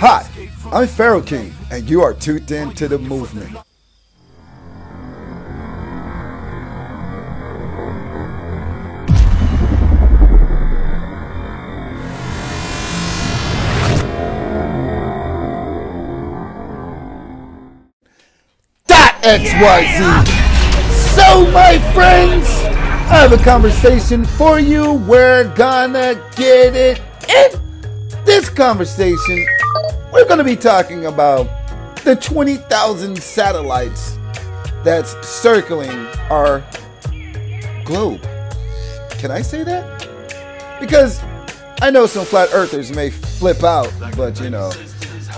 Hi, I'm Pharoah King, and you are tuned in to the movement. That XYZ! So, my friends, I have a conversation for you. We're gonna get it in this conversation. We're gonna be talking about the 20,000 satellites that's circling our globe. Can I say that? Because I know some flat earthers may flip out, but you know,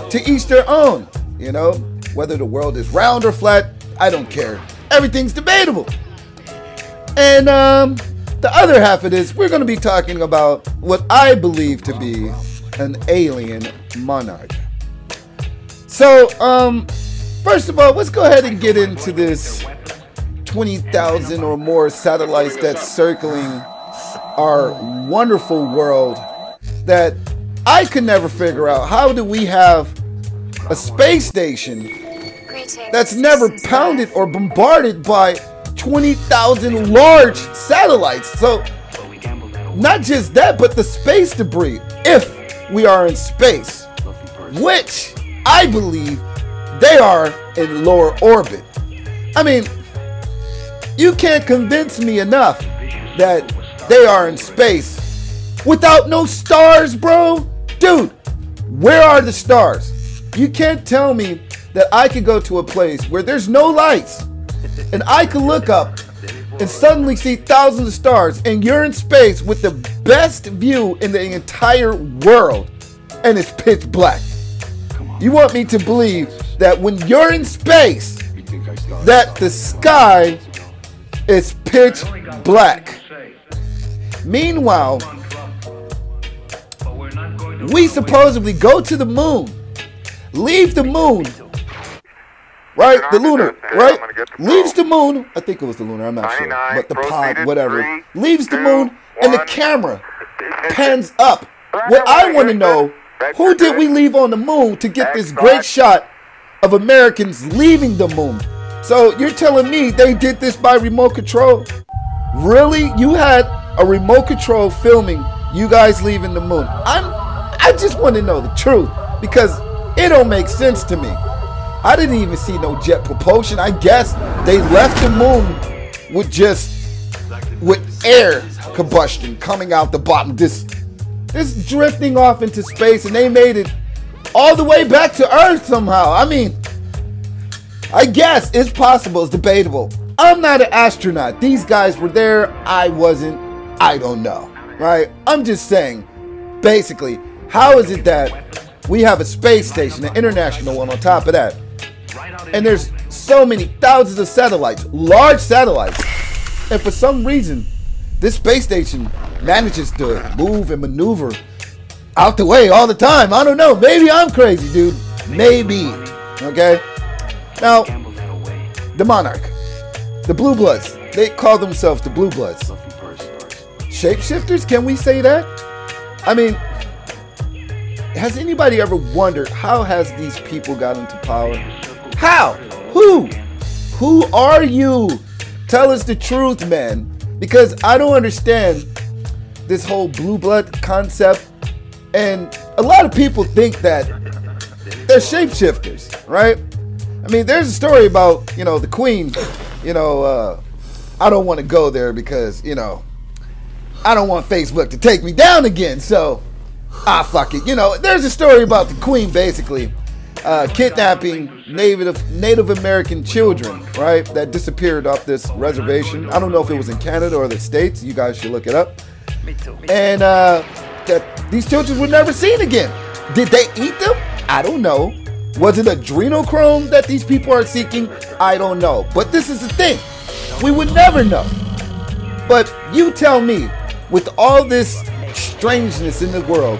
to each their own. You know, whether the world is round or flat, I don't care. Everything's debatable. And um, the other half of this, we're going to be talking about what I believe to be an alien monarch. So, um, first of all, let's go ahead and get into this 20,000 or more satellites that's circling our wonderful world that I could never figure out. How do we have a space station that's never pounded or bombarded by 20,000 large satellites? So, not just that, but the space debris, if we are in space, which I believe they are in lower orbit. I mean, you can't convince me enough that they are in space without no stars, bro. Dude, where are the stars? You can't tell me that I could go to a place where there's no lights and I could look up and suddenly see thousands of stars and you're in space with the best view in the entire world and it's pitch black. You want me to believe that when you're in space that the sky is pitch black. Meanwhile, we supposedly go to the moon, leave the moon, right? The lunar, right? Leaves the moon. I think it was the lunar. I'm not sure, but the pod, whatever, leaves the moon, and the camera pans up. What I want to know, who did we leave on the moon to get this great shot of Americans leaving the moon? So you're telling me they did this by remote control? Really? You had a remote control filming you guys leaving the moon. I'm I just want to know the truth because it don't make sense to me. I didn't even see no jet propulsion. I guess they left the moon with just with air combustion coming out the bottom. This this drifting off into space and they made it all the way back to Earth somehow. I mean, I guess it's possible, it's debatable. I'm not an astronaut. These guys were there, I wasn't. I don't know. Right? I'm just saying, basically, how is it that we have a space station, an international one on top of that? And there's so many thousands of satellites, large satellites. And for some reason, this space station manages to move and maneuver out the way all the time. I don't know. Maybe I'm crazy, dude. Maybe. Okay? Now, the Monarch, the Blue Bloods, they call themselves the Blue Bloods. Shapeshifters, can we say that? I mean, has anybody ever wondered how has these people got into power? How? Who? Who are you? Tell us the truth, man. Because I don't understand this whole blue blood concept. And a lot of people think that they're shapeshifters, right? I mean, there's a story about, you know, the queen, you know, uh, I don't want to go there because, you know, I don't want Facebook to take me down again. So, ah, fuck it. You know, there's a story about the queen basically uh, kidnapping Native Native American children, right? That disappeared off this reservation. I don't know if it was in Canada or the States. You guys should look it up. And uh, that these children were never seen again. Did they eat them? I don't know. Was it adrenochrome that these people are seeking? I don't know. But this is the thing. We would never know. But you tell me, with all this strangeness in the world,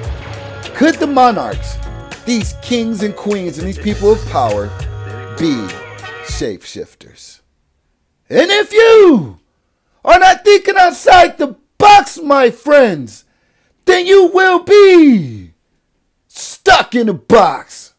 could the monarchs, these kings and queens and these people of power, be shapeshifters? And if you are not thinking outside the box, my friends, then you will be stuck in a box.